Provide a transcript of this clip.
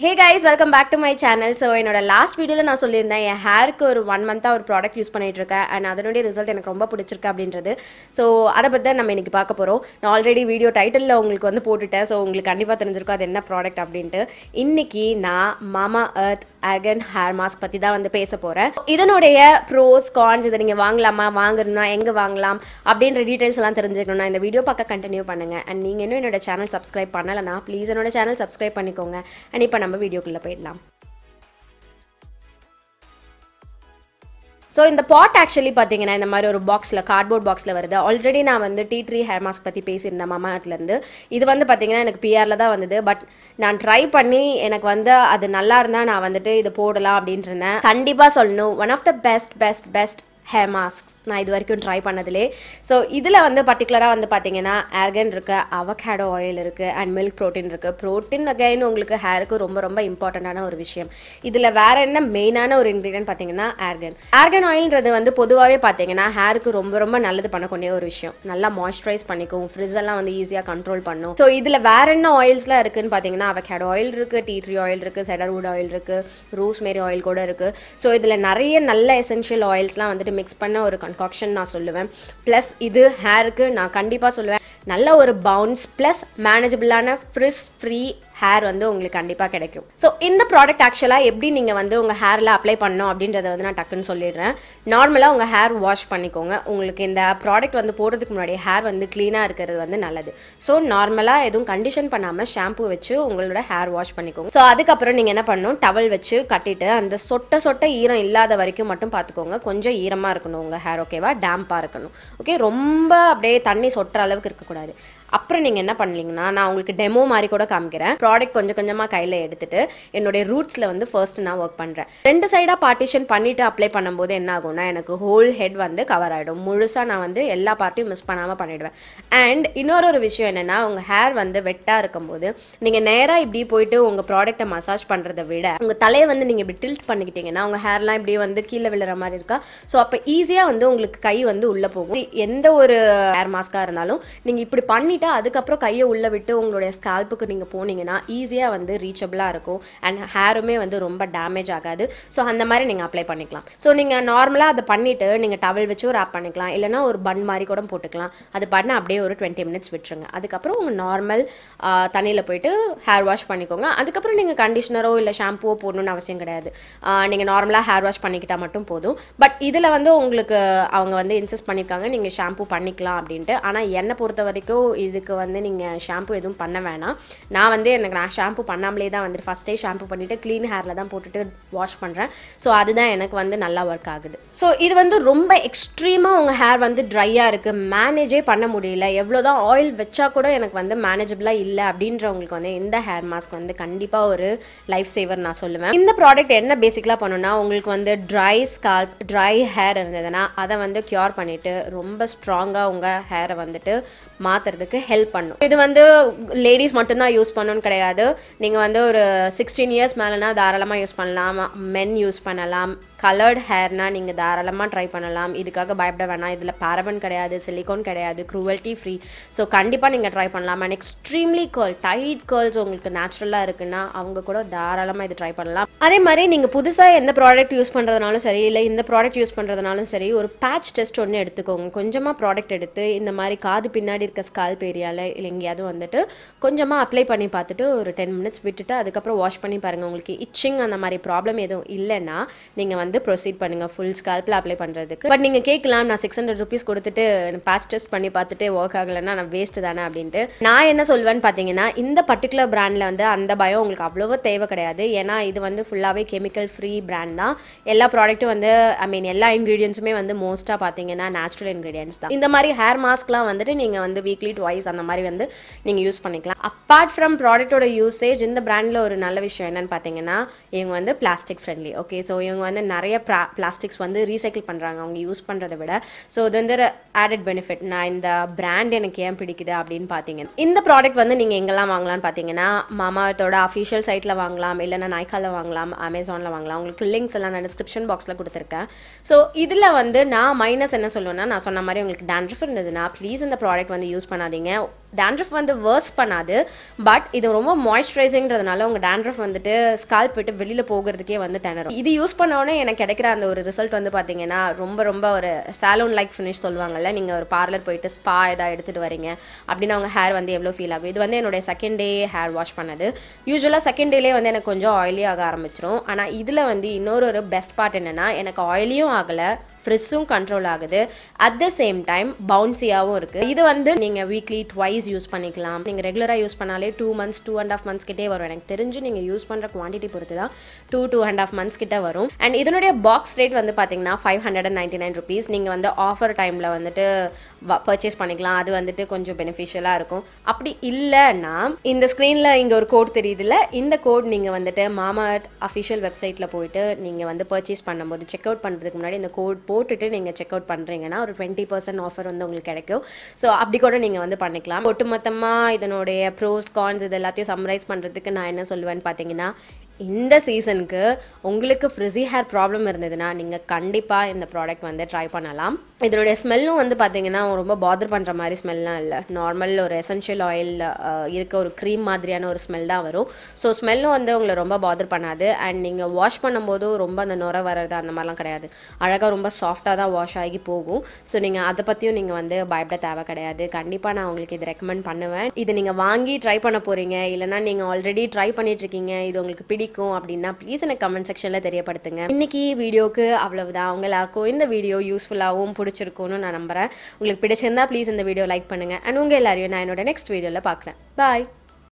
Hey guys welcome back to my channel so என்னோட last வீடியோவில் நான் சொல்லியிருந்தேன் என் ஹேருக்கு ஒரு ஒன் மந்த்தாக ஒரு ப்ராடக்ட் யூஸ் பண்ணிட்டு இருக்கேன். அண்ட் அதனுடைய ரிசல்ட் எனக்கு ரொம்ப பிடிச்சிருக்கு அப்படின்றது. ஸோ அதை பற்றி தான் நம்ம இன்னைக்கு பார்க்க போகிறோம் நான் ஆல்ரெடி வீடியோ டைட்டிலில் உங்களுக்கு வந்து போட்டுட்டேன். ஸோ உங்களுக்கு கண்டிப்பாக தெரிஞ்சிருக்கும் அது என்ன ப்ராடக்ட் அப்படின்ட்டு. இன்னைக்கு நான் மாமா அர்த் அகன் ஹேர் மாஸ்க் பற்றி தான் வந்து பேச போகிறேன் இதனுடைய ப்ரோஸ் கான்ஸ் இதை நீங்கள் வாங்கலாமா வாங்கணும்னா எங்கே வாங்கலாம் அப்படின்ற டீட்டெயில்ஸ் எல்லாம் தெரிஞ்சுக்கணும்னா இந்த வீடியோ பார்க்க கண்டினியூ பண்ணுங்கள் அண்ட் நீங்கள் இன்னும் என்னோட சேனல் சப்ஸ்கிரைப் பண்ணலைன்னா ப்ளீஸ் என்னோட சேனல் சப்ஸ்கிரைப் பண்ணிக்கோங்க. அண்ட் இப்போ நம்ம வீடியோக்குள்ளே போயிடலாம். ஸோ இந்த பாட் ஆக்சுவலி பார்த்தீங்கன்னா இந்த மாதிரி ஒரு பாக்ஸில் கார்ட்போர்ட் பாக்ஸில் வருது. ஆல்ரெடி நான் வந்து டீ ட்ரீ ஹேர் மாஸ்க் பற்றி பேசியிருந்தேன் மாமாட்டிலேருந்து இது வந்து பார்த்தீங்கன்னா எனக்கு பிஆரில் தான் வந்தது. பட் நான் ட்ரை பண்ணி எனக்கு வந்து அது நல்லா இருந்தால் நான் வந்துட்டு இது போடலாம் அப்படின்ட்டு இருந்தேன். கண்டிப்பாக சொல்லணும். One of the best best best hair mask நான் இது வரைக்கும் ட்ரை பண்ணதிலே ஸோ இதில் வந்து பர்டிகுலராக வந்து பார்த்தீங்கன்னா ஏர்கன் இருக்குது அவகேடோ ஆயில் இருக்குது அண்ட் மில்க் ப்ரோட்டீன் இருக்குது ப்ரோட்டீன் அகைன் உங்களுக்கு ஹேருக்கு ரொம்ப ரொம்ப இம்பார்ட்டண்ட்டான ஒரு விஷயம். இதில் வேற என்ன மெயினான ஒரு இன்க்ரீடியன்ட் பார்த்தீங்கன்னா ஏர்கன் ஏர்கன் ஆயில்ன்றது வந்து பொதுவாகவே பார்த்தீங்கன்னா ஹேருக்கு ரொம்ப ரொம்ப நல்லது பண்ணக்கூடிய ஒரு விஷயம். நல்லா மாய்ஸ்சரைஸ் பண்ணிக்கும் ஃப்ரிட்ஜ் எல்லாம் வந்து ஈஸியாக கண்ட்ரோல் பண்ணும். ஸோ இதில் வேற என்ன ஆயில்ஸ்லாம் இருக்குதுன்னு பார்த்தீங்கன்னா அவகேடோ ஆயில் இருக்குது டீ ட்ரீ ஆயில் இருக்குது செடர்வுட் ஆயில் இருக்குது ரோஸ்மேரி ஆயில் கூட இருக்குது ஸோ இதில் நிறைய நல்ல எசென்ஷியல் ஆயில்ஸ்லாம் வந்துட்டு மிக்ஸ் பண்ண ஒரு கன்காக்ஷன் நான் சொல்லுவேன். ப்ளஸ் இது ஹேருக்கு நான் கண்டிப்பாக சொல்லுவேன். நல்ல ஒரு பவுன்ஸ் ப்ளஸ் மேனேஜபிளான ஃப்ரிஸ் ஃப்ரீ ஹேர் வந்து உங்களுக்கு கண்டிப்பாக கிடைக்கும். ஸோ இந்த ப்ராடக்ட் ஆக்சுவலாக எப்படி நீங்கள் வந்து உங்கள் ஹேரில் அப்ளை பண்ணணும் அப்படின்றத வந்து நான் டக்குன்னு சொல்லிடுறேன். நார்மலாக உங்கள் ஹேர் வாஷ் பண்ணிக்கோங்க. உங்களுக்கு இந்த ப்ராடக்ட் வந்து போடுறதுக்கு முன்னாடி ஹேர் வந்து க்ளீனாக இருக்கிறது வந்து நல்லது. ஸோ நார்மலாக எதுவும் கண்டிஷன் பண்ணாமல் ஷாம்பு வச்சு உங்களோட ஹேர் வாஷ் பண்ணிக்கோங்க. ஸோ அதுக்கப்புறம் நீங்கள் என்ன பண்ணணும்? டவல் வச்சு கட்டிட்டு அந்த சொட்ட சொட்ட ஈரம் இல்லாத வரைக்கும் மட்டும் பார்த்துக்கோங்க. கொஞ்சம் ஈரமாக இருக்கணும் உங்கள் ஹேர் ஓகேவா டேம்பாக இருக்கணும். ஓகே ரொம்ப அப்படியே தண்ணி சொட்டுற அளவுக்கு இருக்கக்கூடாது. அப்புறம் நீங்கள் என்ன பண்ணலீங்கன்னா நான் உங்களுக்கு டெமோ மாதிரி கூட காமிக்கிறேன். ப்ராடக்ட் கொஞ்சம் கொஞ்சமாக கையில் எடுத்துட்டு என்னுடைய ரூட்ஸில் வந்து ஃபர்ஸ்ட் நான் ஒர்க் பண்ணுறேன் ரெண்டு சைடாக பார்ட்டிஷன் பண்ணிவிட்டு அப்ளை பண்ணும்போது என்ன ஆகும்னா எனக்கு ஹோல் ஹெட் வந்து கவர் ஆகிடும் முழுசாக நான் வந்து எல்லா பார்ட்டியும் மிஸ் பண்ணாமல் பண்ணிவிடுவேன் அண்ட் இன்னொரு ஒரு விஷயம் என்னென்னா உங்கள் ஹேர் வந்து வெட்டாக இருக்கும்போது நீங்கள் நேராக இப்படி போயிட்டு உங்கள் ப்ராடக்ட்டை மசாஜ் பண்ணுறதை விட உங்கள் தலையை வந்து நீங்கள் இப்படி டில்ட் பண்ணிக்கிட்டீங்கன்னா உங்கள் ஹேர்லாம் இப்படி வந்து கீழே விழுற மாதிரி இருக்கா? ஸோ அப்போ ஈஸியாக வந்து உங்களுக்கு கை வந்து உள்ளே போகும். எந்த ஒரு ஹேர் மாஸ்க்காக இருந்தாலும் நீங்கள் இப்படி பண்ணிட்டு அதுக்கப்புறம் கையை உள்ளே விட்டு உங்களுடைய ஸ்கால்ப்புக்கு நீங்கள் போனீங்கன்னா ஈஸியாக வந்து ரீச்சபிளாக இருக்கும். அண்ட் ஹேருமே வந்து ரொம்ப டேமேஜ் ஆகாது. ஸோ அந்த மாதிரி நீங்கள் அப்ளை பண்ணிக்கலாம். ஸோ நீங்கள் நார்மலாக அதை பண்ணிவிட்டு நீங்கள் டவல் வச்சு ஒரு ஆப் பண்ணிக்கலாம். இல்லைனா ஒரு பன் மாதிரி கூட போட்டுக்கலாம். அது பண்ண அப்படியே ஒரு டுவெண்ட்டி மினிட்ஸ் விட்டுருங்க. அதுக்கப்புறம் உங்கள் நார்மல் தண்ணியில் போயிட்டு ஹேர் வாஷ் பண்ணிக்கோங்க. அதுக்கப்புறம் நீங்கள் கண்டிஷனரோ இல்லை ஷாம்புவோ போடணும்னு அவசியம் கிடையாது. நீங்கள் நார்மலாக ஹேர் வாஷ் பண்ணிக்கிட்டால் மட்டும் போதும். பட் இதில் வந்து உங்களுக்கு அவங்க வந்து இன்சஸ்ட் பண்ணியிருக்காங்க நீங்கள் ஷாம்பு பண்ணிக்கலாம் அப்படின்ட்டு. ஆனால் என்னை பொறுத்த வரைக்கும் இதுக்கு வந்து நீங்கள் ஷாம்பு எதுவும் பண்ண வேணாம். நான் வந்து எனக்கு நான் ஷாம்பு பண்ணாமலே தான் வந்துட்டு ஃபஸ்ட்டே ஷாம்பு பண்ணிவிட்டு க்ளீன் ஹேரில் தான் போட்டுட்டு வாஷ் பண்ணுறேன் ஸோ அதுதான் எனக்கு வந்து நல்லா ஒர்க் ஆகுது. ஸோ இது வந்து ரொம்ப எக்ஸ்ட்ரீமாக உங்கள் ஹேர் வந்து ட்ரையாக இருக்குது மேனேஜே பண்ண முடியல. எவ்வளோ தான் ஆயில் வச்சா கூட எனக்கு வந்து மேனேஜபிளாக இல்லை அப்படின்றவங்களுக்கு வந்து இந்த ஹேர் மாஸ்க் வந்து கண்டிப்பாக ஒரு லைஃப் சேவர் நான் சொல்லுவேன். இந்த ப்ராடக்ட் என்ன பேசிக்கலாக பண்ணுன்னா உங்களுக்கு வந்து ட்ரை ஸ்கால்ப் ட்ரை ஹேர் இருந்ததுன்னா அதை வந்து க்யூர் பண்ணிவிட்டு ரொம்ப ஸ்ட்ராங்காக உங்கள் ஹேரை வந்துட்டு மாற்றுறதுக்கு ஹெல்ப் பண்ணும். இது வந்து லேடிஸ் மட்டும்தான் யூஸ் பண்ணணும்னு கிடையாது. நீங்கள் வந்து ஒரு சிக்ஸ்டீன் இயர்ஸ் மேலேனா தாராளமாக யூஸ் பண்ணலாம். மென் யூஸ் பண்ணலாம். கலர்ட் ஹேர்னால் நீங்கள் தாராளமாக ட்ரை பண்ணலாம். இதுக்காக பயப்பட வேணாம். இதில் பேரபன் கிடையாது சிலிகான் கிடையாது க்ரூவல்ட்டி ஃப்ரீ ஸோ கண்டிப்பாக நீங்கள் ட்ரை பண்ணலாம். And extremely curl tight curls உங்களுக்கு நேச்சுரலாக இருக்குன்னா அவங்க கூட தாராளமாக இது ட்ரை பண்ணலாம். அதே மாதிரி நீங்கள் புதுசாக எந்த ப்ராடக்ட் யூஸ் பண்ணுறதுனாலும் சரி இல்லை இந்த ப்ராடக்ட் யூஸ் பண்ணுறதுனாலும் சரி ஒரு பேட்ச் டெஸ்ட் ஒன்று எடுத்துக்கோங்க. கொஞ்சமாக ப்ராடக்ட் எடுத்து இந்த மாதிரி காது பின்னாடி இருக்க ஸ்கால்ப் ஏரியாவில் இல்லை எங்கேயாவது வந்துட்டு கொஞ்சமாக அப்ளை பண்ணி பார்த்துட்டு ஒரு டென் மினிட்ஸ் விட்டுட்டு அதுக்கப்புறம் வாஷ் பண்ணி பாருங்கள் உங்களுக்கு இச்சிங் அந்த மாதிரி ப்ராப்ளம் எதுவும் இல்லைன்னா நீங்கள் வந்து ப்ரொசீட் பண்ணுங்கள் ஃபுல் ஸ்கால்ப்பில் அப்ளை பண்ணுறதுக்கு பட் நீங்கள் கேட்கலாம் நான் சிக்ஸ் ஹண்ட்ரட் ருபீஸ் கொடுத்துட்டு பேட்ச் டெஸ்ட் பண்ணி பார்த்துட்டு ஒர்க் ஆகலைன்னா நான் வேஸ்ட் தானே அப்படின்ட்டு. நான் என்ன சொல்வேன்னு பார்த்தீங்கன்னா இந்த பர்டிகுலர் பிராண்டில் வந்து அந்த பயம் உங்களுக்கு அவ்வளோவா தேவை கிடையாது. ஏன்னா இது வந்து ஃபுல்லாகவே கெமிக்கல் ஃப்ரீ பிராண்ட் தான். எல்லா ப்ராடக்ட்டும் வந்து ஐ மீன் எல்லா இன்க்ரீடியன்ஸுமே வந்து மோஸ்ட்டாக பார்த்தீங்கன்னா நேச்சுரல் இன்க்ரீடியன்ஸ் தான். இந்த மாதிரி ஹேர் மாஸ்க்லாம் வந்துட்டு நீங்கள் வந்து வீக்லி ட்வைஸ் அந்த மாதிரி வந்து நீங்கள் யூஸ் பண்ணிக்கலாம். அப்பார்ட் ஃப்ரம் ப்ராடக்ட்டோட யூசேஜ் இந்த பிராண்டில் ஒரு நல்ல விஷயம் என்னன்னு பார்த்தீங்கன்னா இவங்க வந்து பிளாஸ்டிக் ஃப்ரெண்ட்லி ஓகே ஸோ இவங்க வந்து நிறைய நிறைய ப்ரா பிளாஸ்டிக்ஸ் வந்து ரீசைக்கிள் பண்ணுறாங்க அவங்க யூஸ் பண்ணுறதை விட. ஸோ இது வந்து ஆடட் பெனிஃபிட் நான் இந்த பிராண்ட் எனக்கு ஏன் பிடிக்குது அப்படின்னு பார்த்தீங்கன்னா இந்த ப்ராடக்ட் வந்து நீங்கள் எங்கெல்லாம் வாங்கலாம்னு பார்த்தீங்கன்னா மாமாவத்தோட அஃபிஷியல் சைட்டில் வாங்கலாம் இல்லைனா நைக்காவில் வாங்கலாம் அமேசானில் வாங்கலாம். உங்களுக்கு லிங்க்ஸ் எல்லாம் நான் டிஸ்கிரிப்ஷன் பாக்ஸில் கொடுத்துருக்கேன். ஸோ இதில் வந்து நான் மைனஸ் என்ன சொல்லுவேன்னா நான் சொன்ன மாதிரி உங்களுக்கு டேண்ட்ரஃப் இருந்ததுன்னா ப்ளீஸ் இந்த ப்ராடக்ட் வந்து யூஸ் பண்ணாதீங்க. டேண்ட்ரஃப் வந்து வேர்ஸ் பண்ணாது. பட் இது ரொம்ப மாய்ஸ்சரைசிங்கிறதுனால உங்கள் டேண்ட்ரஃப் வந்துட்டு ஸ்கால்ப் விட்டு வெளியில் போகிறதுக்கே வந்து திணறும். இது யூஸ் பண்ணோடனே எனக்கு கிடைக்கிற அந்த ஒரு ரிசல்ட் வந்து பார்த்தீங்கன்னா ரொம்ப ரொம்ப ஒரு சாலூன் லைக் ஃபினிஷ் சொல்லுவாங்கல்ல நீங்கள் ஒரு பார்லர் போயிட்டு ஸ்பா இதாக எடுத்துகிட்டு வரீங்க அப்படின்னா உங்கள் ஹேர் வந்து எவ்வளோ ஃபீல் ஆகும். இது வந்து என்னுடைய செகண்ட் டே ஹேர் வாஷ் பண்ணது. யூஸ்வலாக செகண்ட் டேலே வந்து எனக்கு கொஞ்சம் ஆயிலி ஆக ஆரம்பிச்சிரும். ஆனால் இதில் வந்து இன்னொரு ஒரு பெஸ்ட் பார்ட் என்னென்னா எனக்கு ஆயிலியும் ஆகலை ஃப்ரிஸ்ஸும் கண்ட்ரோல் ஆகுது. அட் த சேம் டைம் பவுன்சியாகவும் இருக்குது இது வந்து நீங்கள் வீக்லி ட்வைஸ் யூஸ் பண்ணிக்கலாம். நீங்கள் ரெகுலராக யூஸ் பண்ணாலே two months two and half months கிட்டே வரும். எனக்கு தெரிஞ்சு நீங்கள் யூஸ் பண்ணுற குவான்டிட்டி பொறுத்து தான் two two and half months கிட்ட வரும். அண்ட் இதனுடைய பாக்ஸ் ரேட் வந்து பார்த்தீங்கன்னா five hundred and ninety nine rupees நீங்கள் வந்து ஆஃபர் டைமில் வந்துட்டு பர்ச்சேஸ் பண்ணிக்கலாம். அது வந்துட்டு கொஞ்சம் பெனிஃபிஷியலாக இருக்கும். அப்படி இல்லைன்னா இந்த ஸ்க்ரீனில் இங்கே ஒரு கோட் தெரியுதுல்ல? இந்த கோட் நீங்கள் வந்துட்டு மாமா அஃபிஷியல் வெப்சைட்டில் போயிட்டு நீங்கள் வந்து பர்ச்சேஸ் பண்ணும்போது செக் அவுட் பண்ணுறதுக்கு முன்னாடி இந்த கோட் போட்டுட்டு நீங்கள் செக் அவுட் பண்ணுறீங்கன்னா ஒரு டுவெண்ட்டி பர்சன்ட் ஆஃபர் வந்து உங்களுக்கு கிடைக்கும். ஸோ அப்படி கூட நீங்கள் வந்து பண்ணிக்கலாம். ஒட்டுமொத்தமாக இதனுடைய ப்ரோஸ் கான்ஸ் இது எல்லாத்தையும் சம்மரைஸ் பண்ணுறதுக்கு நான் என்ன சொல்லுவேன்னு பார்த்தீங்கன்னா இந்த சீசனுக்கு உங்களுக்கு ஃப்ரிஸி ஹேர் ப்ராப்ளம் இருந்ததுன்னா நீங்கள் கண்டிப்பாக இந்த ப்ராடக்ட் வந்து ட்ரை பண்ணலாம். இதனுடைய ஸ்மெல்லும் வந்து பார்த்தீங்கன்னா ரொம்ப பாதர் பண்ணுற மாதிரி ஸ்மெல்லாம் இல்லை. நார்மல் ஒரு எசென்ஷியல் ஆயில் இருக்க ஒரு க்ரீம் மாதிரியான ஒரு ஸ்மெல் தான் வரும். ஸோ ஸ்மெல்லும் வந்து உங்களை ரொம்ப பாதர் பண்ணாது. அண்ட் நீங்கள் வாஷ் பண்ணும்போதும் ரொம்ப அந்த நுர வர்றது அந்த மாதிரிலாம் கிடையாது. அழகாக ரொம்ப சாஃப்டாக தான் வாஷ் ஆகி போகும். ஸோ நீங்கள் அதை பற்றியும் நீங்கள் வந்து பயப்பட தேவை கிடையாது. கண்டிப்பாக நான் உங்களுக்கு இது ரெக்கமெண்ட் பண்ணுவேன். இது நீங்கள் வாங்கி ட்ரை பண்ண போகிறீங்க இல்லைனா நீங்கள் ஆல்ரெடி ட்ரை பண்ணிட்டுருக்கீங்க இது உங்களுக்கு பிடிக்கும் அப்படின்னா ப்ளீஸ் எனக்கு கமெண்ட் செக்ஷனில் தெரியப்படுத்துங்க. இன்னைக்கு வீடியோக்கு அவ்வளவுதான். அவங்க எல்லாருக்கும் இந்த வீடியோ யூஸ்ஃபுல்லாகவும் பிடிச்சிருக்கும்னு நான் நம்புறேன். உங்களுக்கு பிடிச்சிருந்தா ப்ளீஸ் இந்த வீடியோ லைக் பண்ணுங்க. அண்ட் உங்க எல்லாரையும் நான் என்னோட நெக்ஸ்ட் வீடியோவில் பார்க்குறேன். பாய்